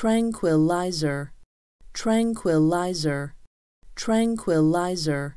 tranquilizer, tranquilizer, tranquilizer.